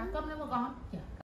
cá cơm cho một con dạ